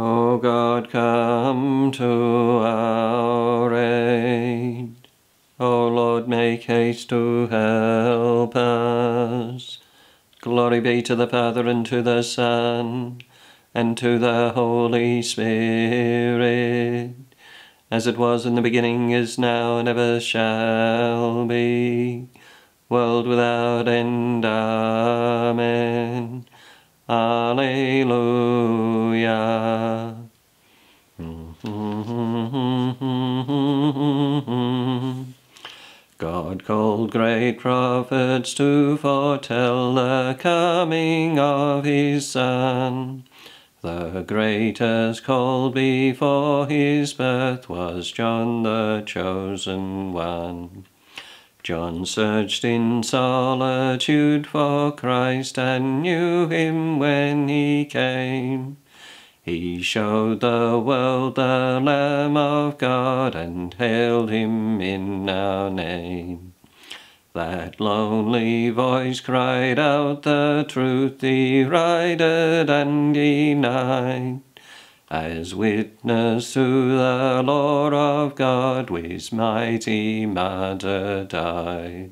O God, come to our aid. O Lord, make haste to help us. Glory be to the Father, and to the Son, and to the Holy Spirit, as it was in the beginning, is now, and ever shall be, world without end. Amen. Great prophets to foretell the coming of his Son. The greatest called before his birth was John the chosen one. John searched in solitude for Christ and knew him when he came. He showed the world the Lamb of God and hailed him in our name. That lonely voice cried out the truth, derided and denied. As witness to the law of God, with mighty martyr died.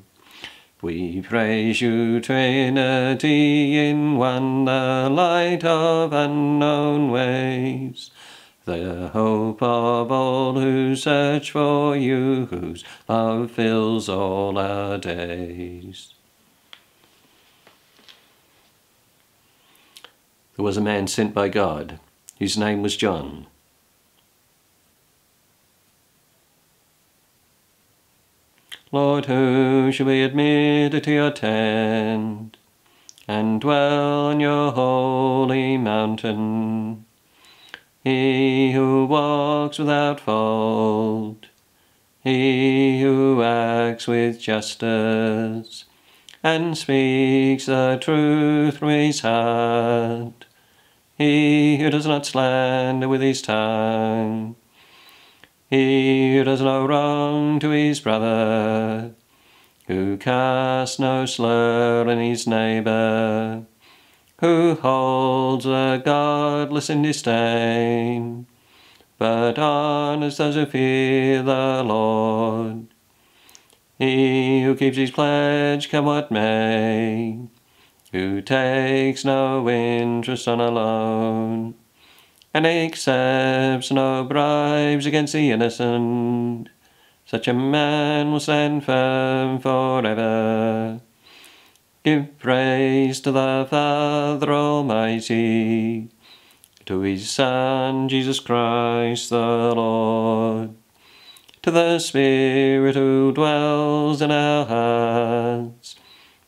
We praise you, Trinity, in one, the light of unknown ways, the hope of all who search for you, whose love fills all our days. There was a man sent by God, whose name was John. Lord, who shall be admitted to your tent and dwell on your holy mountain? He who walks without fault, he who acts with justice, and speaks the truth from his heart, he who does not slander with his tongue, he who does no wrong to his brother, who casts no slur on his neighbour, who holds a godless in disdain, but honours those who fear the Lord. He who keeps his pledge, come what may, who takes no interest on a loan, and accepts no bribes against the innocent. Such a man will stand firm forever. Give praise to the Father Almighty, to his Son, Jesus Christ the Lord, to the Spirit who dwells in our hearts,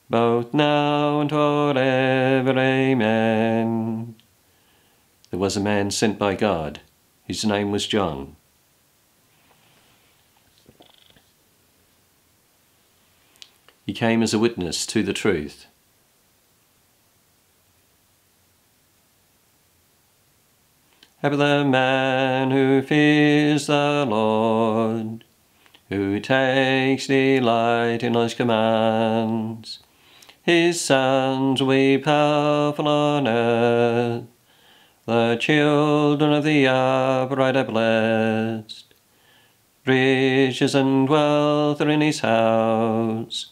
both now and forever. Amen. There was a man sent by God. His name was John. He came as a witness to the truth. Happy the man who fears the Lord, who takes delight in his commands. His sons be powerful on earth. The children of the upright are blessed. Riches and wealth are in his house.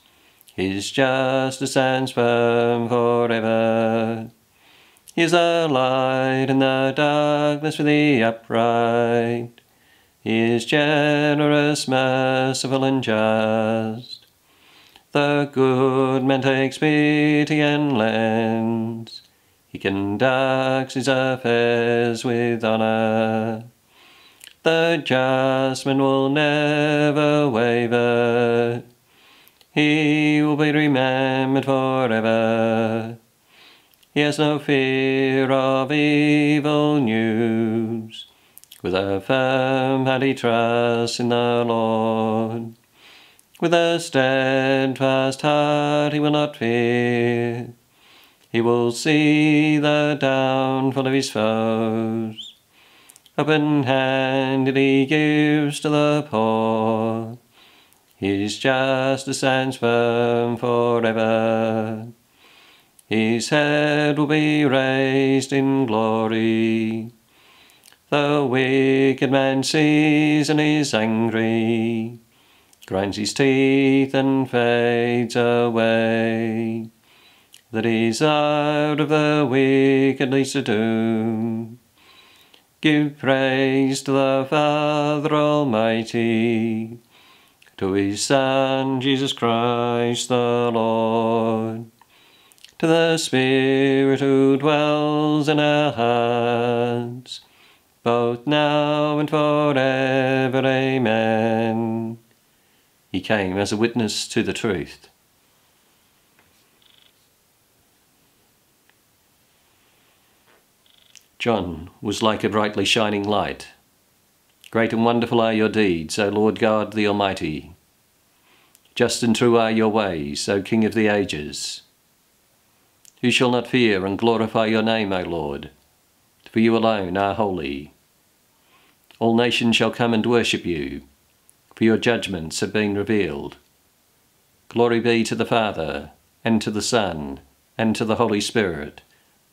His justice stands firm forever. He is a light in the darkness for the upright. He is generous, merciful, and just. The good man takes pity and lends. He conducts his affairs with honour. The just man will never waver. He will be remembered forever. He has no fear of evil news. With a firm hand he trusts in the Lord. With a steadfast heart he will not fear. He will see the downfall of his foes. Open handed he gives to the poor. His justice stands firm forever. His head will be raised in glory. The wicked man sees and is angry, grinds his teeth and fades away. Is out of the wicked leads to doom. Give praise to the Father Almighty, to his Son, Jesus Christ the Lord, to the Spirit who dwells in our hearts, both now and forever. Amen. He came as a witness to the truth. John was like a brightly shining light. Great and wonderful are your deeds, O Lord God the Almighty. Just and true are your ways, O King of the ages. Who shall not fear and glorify your name, O Lord? For you alone are holy. All nations shall come and worship you, for your judgments have been revealed. Glory be to the Father, and to the Son, and to the Holy Spirit,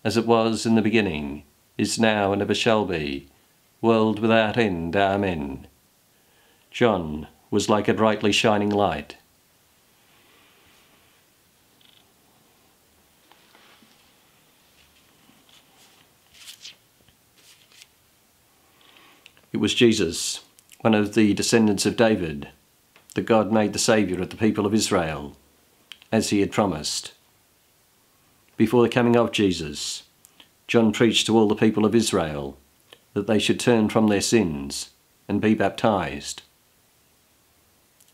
as it was in the beginning, is now, and ever shall be, world without end. Amen. John was like a brightly shining light. It was Jesus, one of the descendants of David, that God made the Saviour of the people of Israel, as he had promised. Before the coming of Jesus, John preached to all the people of Israel that they should turn from their sins and be baptized.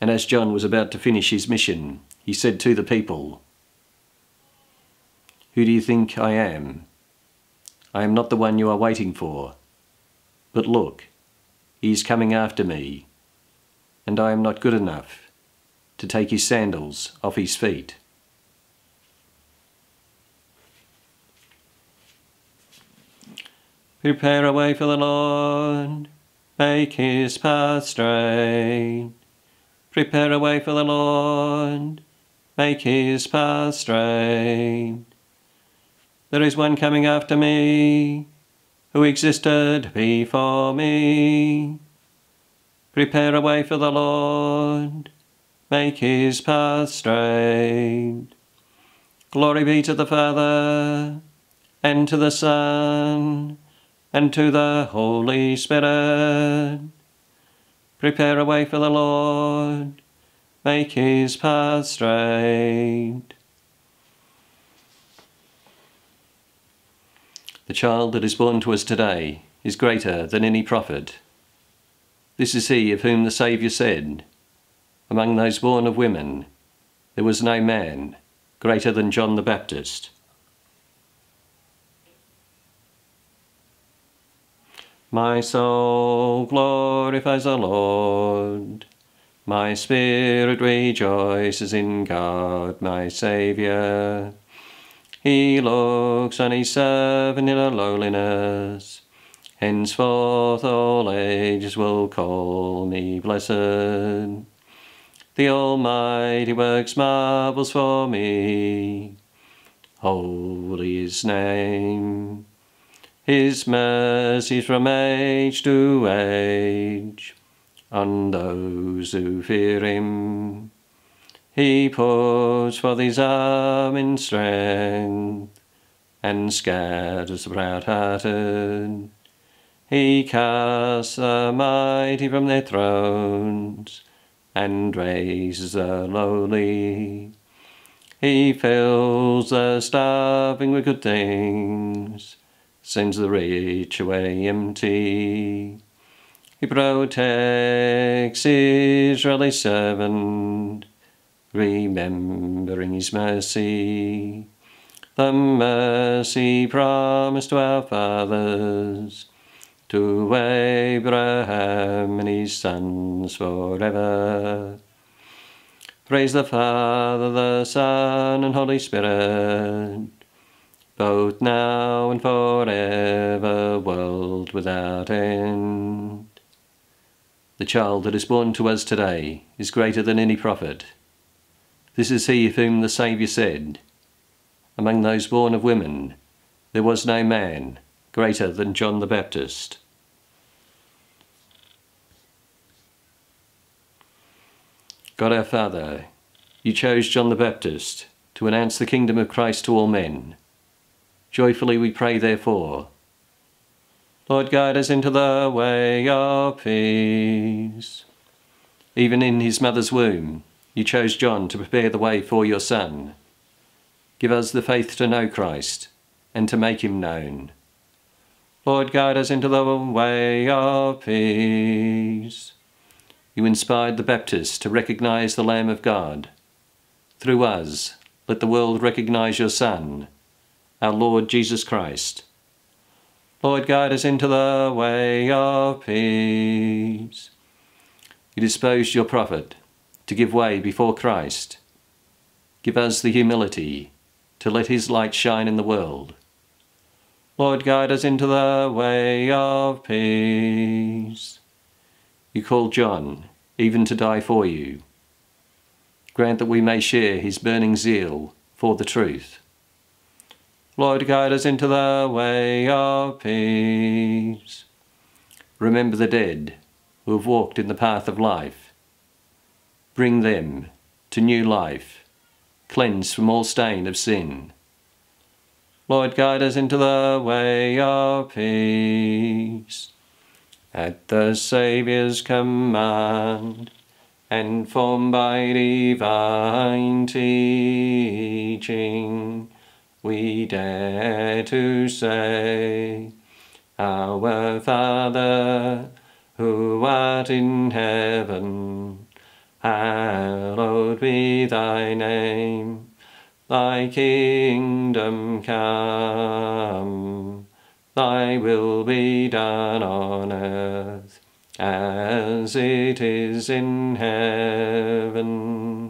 And as John was about to finish his mission, he said to the people, Who do you think I am? I am not the one you are waiting for. But look, he is coming after me, and I am not good enough to take his sandals off his feet. Prepare a way for the Lord, make his path straight. Prepare a way for the Lord, make his path straight. There is one coming after me, who existed before me. Prepare a way for the Lord, make his path straight. Glory be to the Father, and to the Son, and to the Holy Spirit. Prepare a way for the Lord, make his path straight. The child that is born to us today is greater than any prophet. This is he of whom the Saviour said, Among those born of women, there was no man greater than John the Baptist. My soul glorifies the Lord. My spirit rejoices in God, my Saviour he looks on his servant in a lowliness. Henceforth all ages will call me blessed. The Almighty works marvels for me. Holy his name. His mercies from age to age on those who fear him. He pours forth his arm in strength, and scatters the proud-hearted. He casts the mighty from their thrones, and raises the lowly. He fills the starving with good things, sends the rich away empty. He protects Israel's servant, remembering his mercy, the mercy promised to our fathers, to Abraham and his sons forever. Praise the Father, the Son, and Holy Spirit, both now and forever, world without end. The child that is born to us today is greater than any prophet. This is he of whom the Saviour said, Among those born of women, there was no man greater than John the Baptist. God our Father, you chose John the Baptist to announce the kingdom of Christ to all men. Joyfully we pray, therefore. Lord, guide us into the way of peace. Even in his mother's womb, you chose John to prepare the way for your Son. Give us the faith to know Christ and to make him known. Lord, guide us into the way of peace. You inspired the Baptist to recognize the Lamb of God. Through us, let the world recognize your Son, our Lord Jesus Christ. Lord, guide us into the way of peace. You disposed your prophet to give way before Christ. Give us the humility to let his light shine in the world. Lord, guide us into the way of peace. You called John even to die for you. Grant that we may share his burning zeal for the truth. Lord, guide us into the way of peace. Remember the dead who have walked in the path of life. Bring them to new life, cleansed from all stain of sin. Lord, guide us into the way of peace. At the Saviour's command, and formed by divine teaching, we dare to say, Our Father, who art in heaven, hallowed be thy name. Thy kingdom come, thy will be done on earth as it is in heaven.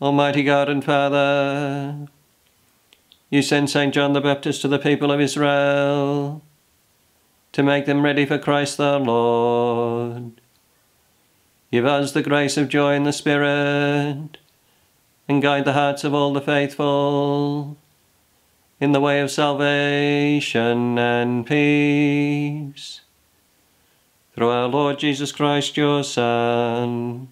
Almighty God and Father, you sent St. John the Baptist to the people of Israel to make them ready for Christ the Lord. Give us the grace of joy in the Spirit, and guide the hearts of all the faithful in the way of salvation and peace. Through our Lord Jesus Christ, your Son,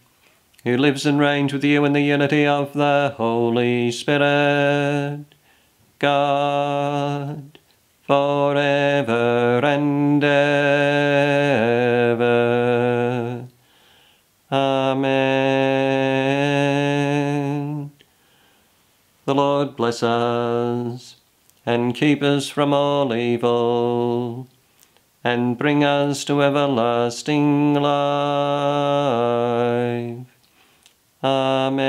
who lives and reigns with you in the unity of the Holy Spirit, God, forever and ever. Amen. The Lord bless us and keep us from all evil and bring us to everlasting life. Amen.